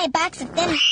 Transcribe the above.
buy a box of them